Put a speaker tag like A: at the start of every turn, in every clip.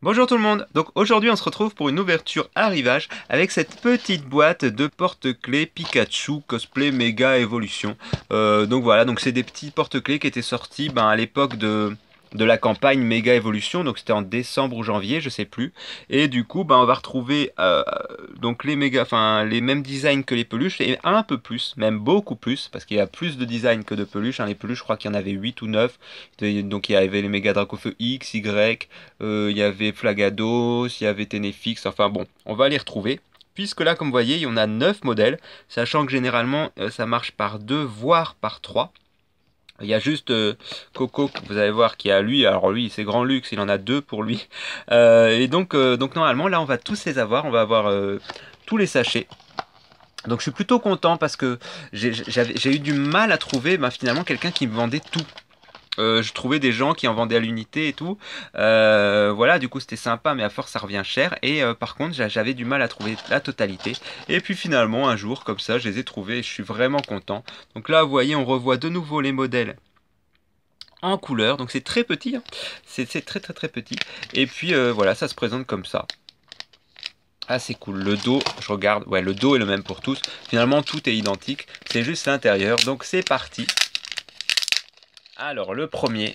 A: Bonjour tout le monde, donc aujourd'hui on se retrouve pour une ouverture arrivage avec cette petite boîte de porte-clés Pikachu Cosplay Mega Evolution. Euh, donc voilà, donc c'est des petits porte-clés qui étaient sortis ben, à l'époque de, de la campagne Mega Evolution, donc c'était en décembre ou janvier, je sais plus. Et du coup, ben, on va retrouver euh, donc les méga, les mêmes designs que les peluches et un peu plus, même beaucoup plus, parce qu'il y a plus de designs que de peluches. Hein. Les peluches, je crois qu'il y en avait 8 ou 9. Donc il y avait les méga Dracofeu X, Y, euh, il y avait Flagados, il y avait Tenefix. Enfin bon, on va les retrouver puisque là, comme vous voyez, il y en a 9 modèles, sachant que généralement, euh, ça marche par 2, voire par 3. Il y a juste euh, Coco, vous allez voir, qui a lui, alors lui c'est grand luxe, il en a deux pour lui. Euh, et donc, euh, donc normalement là on va tous les avoir, on va avoir tous les sachets. Donc je suis plutôt content parce que j'ai eu du mal à trouver bah, finalement quelqu'un qui me vendait tout. Euh, je trouvais des gens qui en vendaient à l'unité et tout. Euh, voilà, du coup c'était sympa, mais à force ça revient cher. Et euh, par contre, j'avais du mal à trouver la totalité. Et puis finalement, un jour, comme ça, je les ai trouvés et je suis vraiment content. Donc là, vous voyez, on revoit de nouveau les modèles en couleur. Donc c'est très petit, hein. c'est très très très petit. Et puis voilà, ça se présente comme ça. Ah c'est cool, le dos, je regarde, ouais le dos est le même pour tous. Finalement tout est identique, c'est juste l'intérieur. Donc c'est parti. Alors, le premier.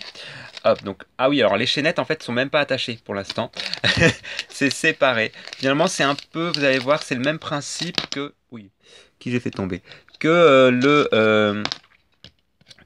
A: Hop, donc, ah oui, alors les chaînettes en fait sont même pas attachées pour l'instant. c'est séparé. Finalement, c'est un peu, vous allez voir, c'est le même principe que. Oui, qui j'ai fait tomber. Que euh, le. Euh,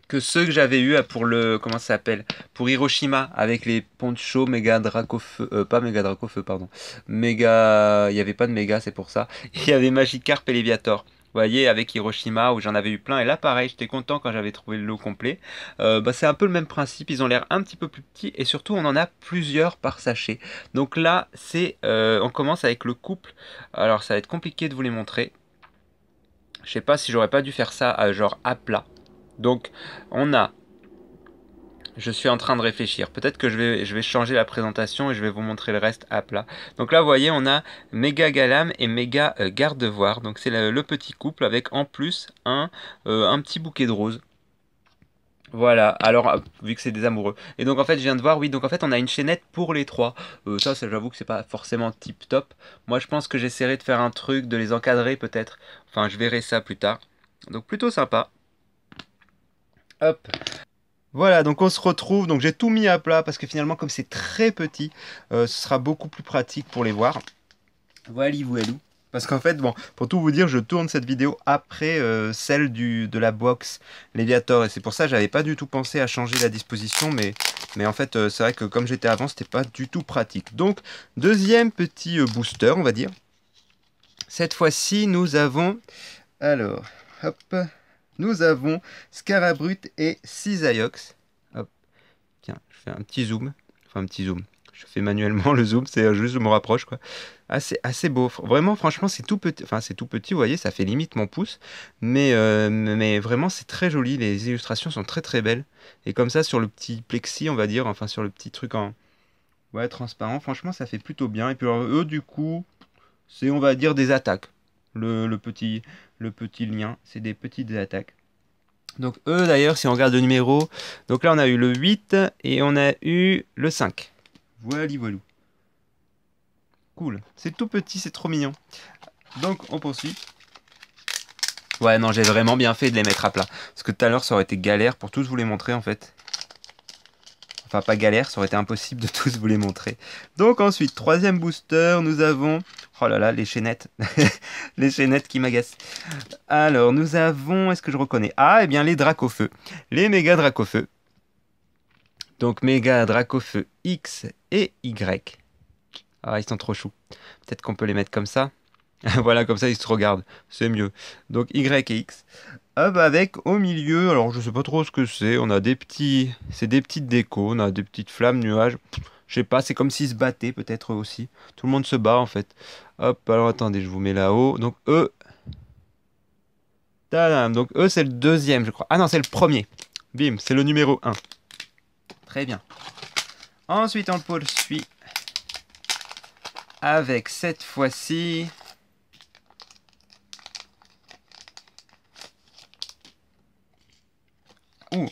A: que ceux que j'avais eu pour le. Comment ça s'appelle Pour Hiroshima, avec les ponchos méga dracofeu. Euh, pas méga dracofeu, pardon. Méga. Il n'y avait pas de méga, c'est pour ça. Il y avait Magikarp et Léviator voyez, avec Hiroshima, où j'en avais eu plein. Et là, pareil, j'étais content quand j'avais trouvé le lot complet. Euh, bah, c'est un peu le même principe. Ils ont l'air un petit peu plus petits. Et surtout, on en a plusieurs par sachet. Donc là, c'est, euh, on commence avec le couple. Alors, ça va être compliqué de vous les montrer. Je sais pas si j'aurais pas dû faire ça à, genre à plat. Donc, on a je suis en train de réfléchir. Peut-être que je vais, je vais changer la présentation et je vais vous montrer le reste à plat. Donc là, vous voyez, on a méga galam et méga euh, garde-voir. Donc c'est le, petit couple avec en plus un, euh, un petit bouquet de roses. Voilà, alors euh, vu que c'est des amoureux. Et donc en fait je viens de voir, oui, donc en fait on a une chaînette pour les trois. ça, ça j'avoue que c'est pas forcément tip top. Moi je pense que j'essaierai de faire un truc, de les encadrer peut-être. Enfin je verrai ça plus tard. Donc plutôt sympa. Hop. Voilà, donc on se retrouve. Donc j'ai tout mis à plat parce que finalement, comme c'est très petit, euh, ce sera beaucoup plus pratique pour les voir. Voilà, voilà. Parce qu'en fait, bon, pour tout vous dire, je tourne cette vidéo après euh, celle de la box Léviator. Et c'est pour ça que j'avais pas du tout pensé à changer la disposition. Mais, mais en fait, euh, c'est vrai que comme j'étais avant, c'était pas du tout pratique. Donc, deuxième petit booster, on va dire. Cette fois-ci, nous avons... Alors, hop nous avons Scarabrut et Cisaiox. Hop. Tiens, je fais un petit zoom. Enfin, un petit zoom. Je fais manuellement le zoom, c'est juste je me rapproche quoi. Assez, assez beau. Vraiment, franchement, c'est tout petit. Enfin, c'est tout petit, vous voyez, ça fait limite mon pouce. Mais, euh, mais vraiment, c'est très joli. Les illustrations sont très très belles. Et comme ça, sur le petit plexi, on va dire, enfin, sur le petit truc en. Ouais, transparent, franchement, ça fait plutôt bien. Et puis, eux, du coup, c'est, on va dire, des attaques. Le, petit, le petit lien, c'est des petites attaques. Donc eux d'ailleurs, si on regarde le numéro, donc là on a eu le 8 et on a eu le 5. Voilà, voilà. Cool. C'est tout petit, c'est trop mignon. Donc on poursuit. Ouais, non, j'ai vraiment bien fait de les mettre à plat. Parce que tout à l'heure, ça aurait été galère pour tous vous les montrer en fait. Enfin, pas galère, ça aurait été impossible de tous vous les montrer. Donc ensuite, troisième booster, nous avons... Oh là là, les chaînettes. les chaînettes qui m'agacent. Alors, nous avons... Est-ce que je reconnais? Ah, eh bien, les Dracofeu. Les méga Dracofeu. Donc, méga Dracofeu X et Y. Ah, ils sont trop choux. Peut-être qu'on peut les mettre comme ça. voilà, comme ça, ils se regardent. C'est mieux. Donc, Y et X. Hop, avec au milieu, alors je sais pas trop ce que c'est. On a des petits. C'est des petites décos. On a des petites flammes, nuages. Je sais pas, c'est comme s'ils se battaient peut-être aussi. Tout le monde se bat en fait. Hop, alors attendez, je vous mets là-haut. Donc, eux. Tadam. Donc, eux, c'est le deuxième, je crois. Ah non, c'est le premier. Bim, c'est le numéro 1. Très bien. Ensuite, on poursuit avec cette fois-ci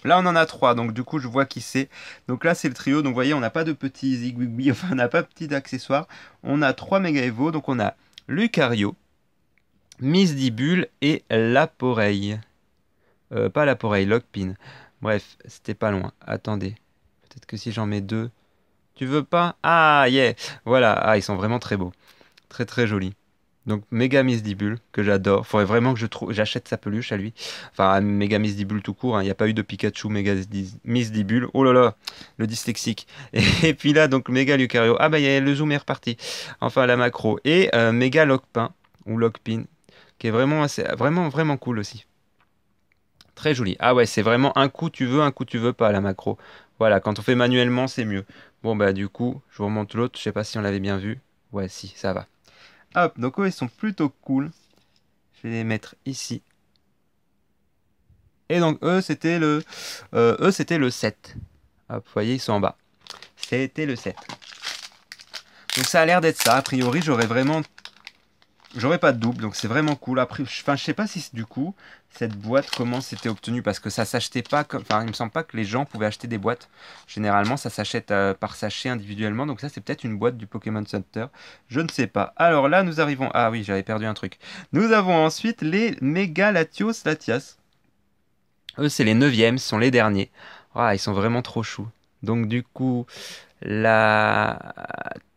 A: Là on en a trois, donc du coup je vois qui c'est. Donc là c'est le trio, donc vous voyez on n'a pas de petits zigwigwi, enfin on n'a pas de petits accessoires. On a trois méga Evo, donc on a Lucario, Miss Dibule et Laporeille. Euh, pas Laporeille, Lockpin. Bref, c'était pas loin. Attendez, peut-être que si j'en mets deux... Tu veux pas? Ah, yeah Voilà, ah, ils sont vraiment très beaux. Très très jolis. Donc Mega Misdibule, que j'adore. Faudrait vraiment que je trouve, j'achète sa peluche à lui. Enfin, Mega Misdibule tout court. Hein. Il n'y a pas eu de Pikachu Mega Misdibule. Oh là là, le dyslexique. Et, puis là, donc Mega Lucario. Ah bah, y a, le zoom est reparti. Enfin, la macro. Et euh, Mega Lockpin, ou Lockpin, qui est vraiment, assez, vraiment, vraiment cool aussi. Très joli. Ah ouais, c'est vraiment un coup tu veux, un coup tu veux pas, la macro. Voilà, quand on fait manuellement, c'est mieux. Bon, bah du coup, je vous remonte l'autre. Je sais pas si on l'avait bien vu. Ouais, si, ça va. Hop, donc eux, ils sont plutôt cool. Je vais les mettre ici. Et donc eux, c'était le, euh, eux, c'était le 7. Hop, vous voyez, ils sont en bas. C'était le 7. Donc ça a l'air d'être ça. A priori, j'aurais vraiment J'aurais pas de double, donc c'est vraiment cool. Après, enfin, je sais pas si du coup, cette boîte, comment c'était obtenu, parce que ça s'achetait pas. Enfin, il me semble pas que les gens pouvaient acheter des boîtes. Généralement, ça s'achète euh, par sachet individuellement, donc ça, c'est peut-être une boîte du Pokémon Center. Je ne sais pas. Alors là, nous arrivons... Ah oui, j'avais perdu un truc. Nous avons ensuite les Mega Latios Latias. Eux, c'est les 9 ce sont les derniers. Ah, ils sont vraiment trop choux. Donc du coup, la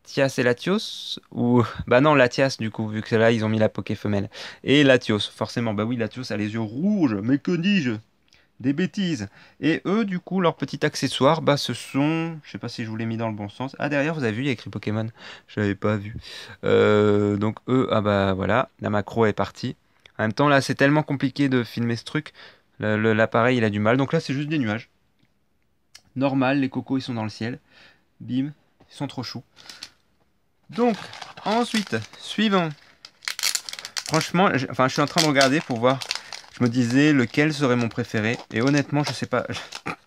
A: Latias et Latios Ou. Bah non, Latias du coup, vu que là ils ont mis la Poké femelle. Et Latios, forcément. Bah oui, Latios a les yeux rouges, mais que dis-je? Des bêtises. Et eux, du coup, leur petit accessoire, bah ce sont. Je sais pas si je vous l'ai mis dans le bon sens. Ah, derrière, vous avez vu, il y a écrit Pokémon. Je n'avais pas vu. Euh, donc eux, ah bah voilà, la macro est partie. En même temps, là, c'est tellement compliqué de filmer ce truc. L'appareil, il a du mal. Donc là, c'est juste des nuages. Normal, les cocos, ils sont dans le ciel. Bim, ils sont trop choux. Donc, ensuite, suivant. Franchement, je, je suis en train de regarder pour voir. Je me disais lequel serait mon préféré? Et honnêtement, je sais pas.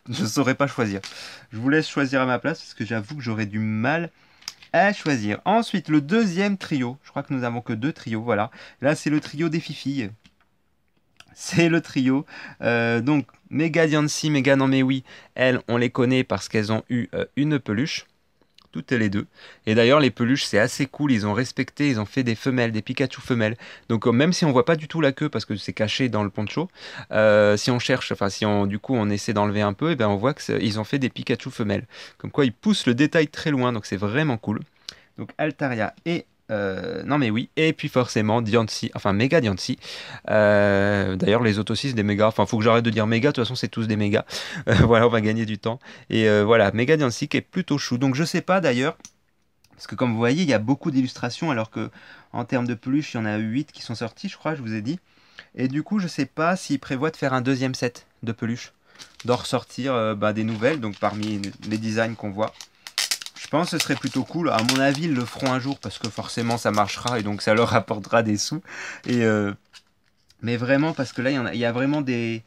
A: Je ne saurais pas choisir. Je vous laisse choisir à ma place parce que j'avoue que j'aurais du mal à choisir. Ensuite, le deuxième trio. Je crois que nous avons que deux trios. Voilà. Là, c'est le trio des fifilles. C'est le trio. Euh, donc, Mega Diancy, Mega Non Mais Oui, elles, on les connaît parce qu'elles ont eu euh, une peluche toutes les deux. Et d'ailleurs, les peluches, c'est assez cool. Ils ont respecté, ils ont fait des femelles, des Pikachu femelles. Donc, euh, même si on voit pas du tout la queue parce que c'est caché dans le poncho, euh, si on cherche, enfin, si on, du coup, on essaie d'enlever un peu, et eh ben, on voit qu'ils ont fait des Pikachu femelles. Comme quoi, ils poussent le détail très loin. Donc, c'est vraiment cool. Donc, Altaria et euh, non mais oui, et puis forcément Diancie, enfin méga Diancie. Euh, d'ailleurs les autres aussi c'est des méga, enfin faut que j'arrête de dire méga, de toute façon c'est tous des méga. Euh, voilà, on va gagner du temps. Et voilà, méga Diancie qui est plutôt chou. Donc je sais pas d'ailleurs, parce que comme vous voyez il y a beaucoup d'illustrations alors que en termes de peluche il y en a 8 qui sont sortis je crois, je vous ai dit. Et du coup je sais pas s'ils prévoient de faire un deuxième set de peluches, d'en ressortir bah, des nouvelles, donc parmi les designs qu'on voit. Je pense que ce serait plutôt cool. À mon avis, ils le feront un jour parce que forcément ça marchera et donc ça leur apportera des sous. Et euh, mais vraiment, parce que là, il y, a, vraiment des,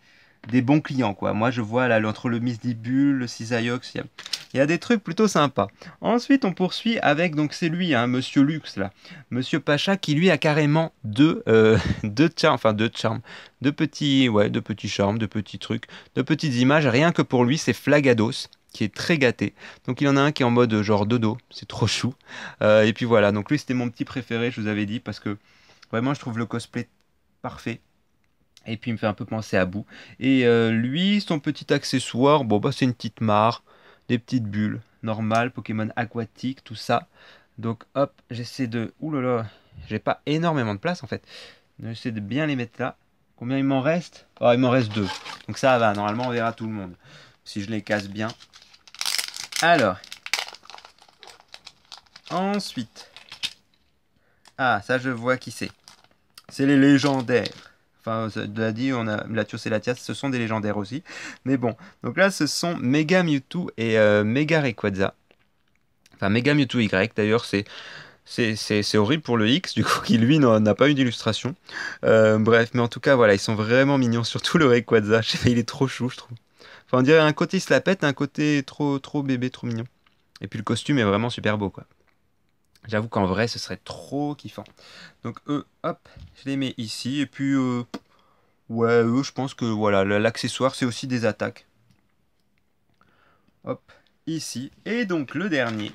A: des, bons clients. quoi. Moi, je vois là, entre le Misdibule, le Cisaiox, il y, a, il y a des trucs plutôt sympas. Ensuite, on poursuit avec, donc c'est lui, hein, Monsieur Lux, là. Monsieur Pacha, qui lui a carrément deux, euh, deux charmes, enfin deux charmes, deux petits, ouais, deux petits charmes, deux petits trucs, deux petites images. Rien que pour lui, c'est Flagados qui est très gâté. Donc il y en a un qui est en mode genre dodo, c'est trop chou. Euh, et puis voilà, donc lui c'était mon petit préféré, je vous avais dit, parce que vraiment je trouve le cosplay parfait. Et puis il me fait un peu penser à Bou. Et euh, lui, son petit accessoire, bon bah c'est une petite mare, des petites bulles, normal, Pokémon aquatique, tout ça. Donc hop, j'essaie de... Ouh là là, j'ai pas énormément de place en fait. J'essaie de bien les mettre là. Combien il m'en reste? Oh, il m'en reste deux. Donc ça va, normalement on verra tout le monde. Si je les casse bien. Alors. Ensuite. Ah, ça je vois qui c'est. C'est les légendaires. Enfin, l'a dit, on a Latios et Latias, ce sont des légendaires aussi. Mais bon, donc là, ce sont Mega Mewtwo et euh, Mega Rayquaza. Enfin, Mega Mewtwo Y, d'ailleurs, c'est... Horrible pour le X, du coup, qui lui n'a pas eu d'illustration. Euh, bref, mais en tout cas, voilà, ils sont vraiment mignons, surtout le Rayquaza. Il est trop chou, je trouve. Enfin, on dirait un côté il se la pète, un côté trop, trop bébé, trop mignon. Et puis le costume est vraiment super beau, quoi. J'avoue qu'en vrai, ce serait trop kiffant. Donc eux, hop, je les mets ici. Et puis, euh, ouais, eux, je pense que voilà, l'accessoire, c'est aussi des attaques. Hop, ici. Et donc le dernier,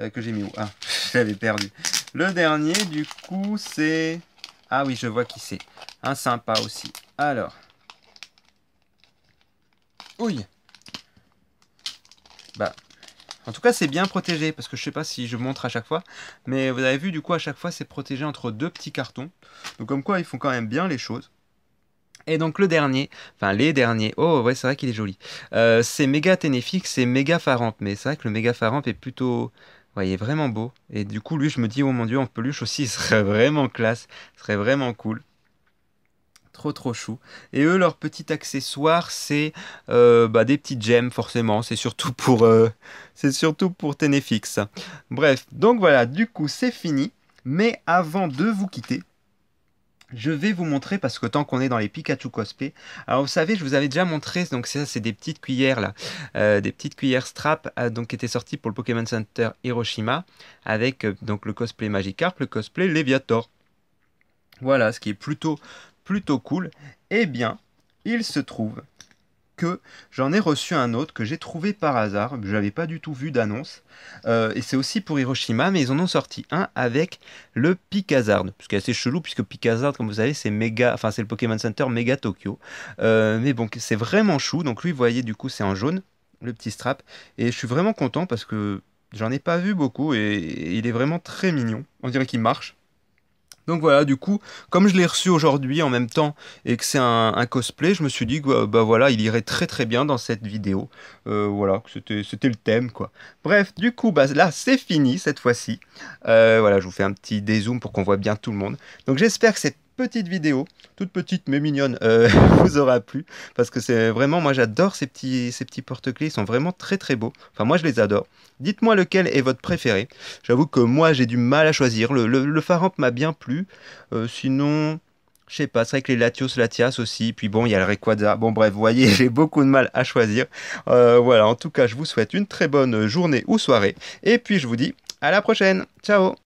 A: euh, que j'ai mis où? Ah, je l'avais perdu. Le dernier, du coup, c'est... Ah oui, je vois qui c'est. Un sympa aussi. Alors. Oui. Bah, en tout cas, c'est bien protégé, parce que je sais pas si je montre à chaque fois, mais vous avez vu, du coup, à chaque fois, c'est protégé entre deux petits cartons. Donc, comme quoi, ils font quand même bien les choses. Et donc le dernier, enfin les derniers, oh ouais c'est vrai qu'il est joli, euh, c'est méga Ténéfix, c'est méga Faramp, mais c'est vrai que le méga Faramp est plutôt, il est vraiment beau, et du coup lui je me dis oh mon dieu en peluche aussi il serait vraiment classe, serait vraiment cool. Trop trop chou. Et eux, leur petit accessoire, c'est euh, bah, des petites gemmes, forcément. C'est surtout pour, euh, pour Ténéfix. Bref, donc voilà, du coup, c'est fini. Mais avant de vous quitter, je vais vous montrer, parce que tant qu'on est dans les Pikachu cosplay, alors vous savez, je vous avais déjà montré, donc ça c'est des petites cuillères là, euh, des petites cuillères strap, donc qui étaient sorties pour le Pokémon Center Hiroshima, avec donc le cosplay Magikarp, le cosplay Leviator. Voilà, ce qui est plutôt plutôt cool, eh bien, il se trouve que j'en ai reçu un autre que j'ai trouvé par hasard, je n'avais pas du tout vu d'annonce, euh, et c'est aussi pour Hiroshima, mais ils en ont sorti un avec le Pikazard, ce qui est assez chelou, puisque Pikazard, comme vous savez, c'est méga, enfin c'est le Pokémon Center méga Tokyo, euh, mais bon, c'est vraiment chou, donc lui, vous voyez, du coup, c'est en jaune, le petit strap, et je suis vraiment content parce que j'en ai pas vu beaucoup, et il est vraiment très mignon, on dirait qu'il marche, donc voilà, du coup, comme je l'ai reçu aujourd'hui en même temps et que c'est un, cosplay, je me suis dit que bah, voilà, il irait très très bien dans cette vidéo. Euh, voilà, c'était le thème quoi. Bref, du coup, bah, là c'est fini cette fois-ci. Euh, voilà, je vous fais un petit dézoom pour qu'on voit bien tout le monde. Donc j'espère que cette petite vidéo, toute petite mais mignonne, euh, vous aura plu. Parce que c'est vraiment, moi j'adore ces petits, ces petits porte-clés, ils sont vraiment très très beaux. Enfin moi je les adore. Dites-moi lequel est votre préféré. J'avoue que moi j'ai du mal à choisir. Le, le, m'a bien plu. Euh, sinon, je sais pas, c'est vrai que les Latios Latias aussi. Puis bon, il y a le Rayquaza. Bon bref, vous voyez, j'ai beaucoup de mal à choisir. Euh, voilà, en tout cas, je vous souhaite une très bonne journée ou soirée. Et puis je vous dis à la prochaine. Ciao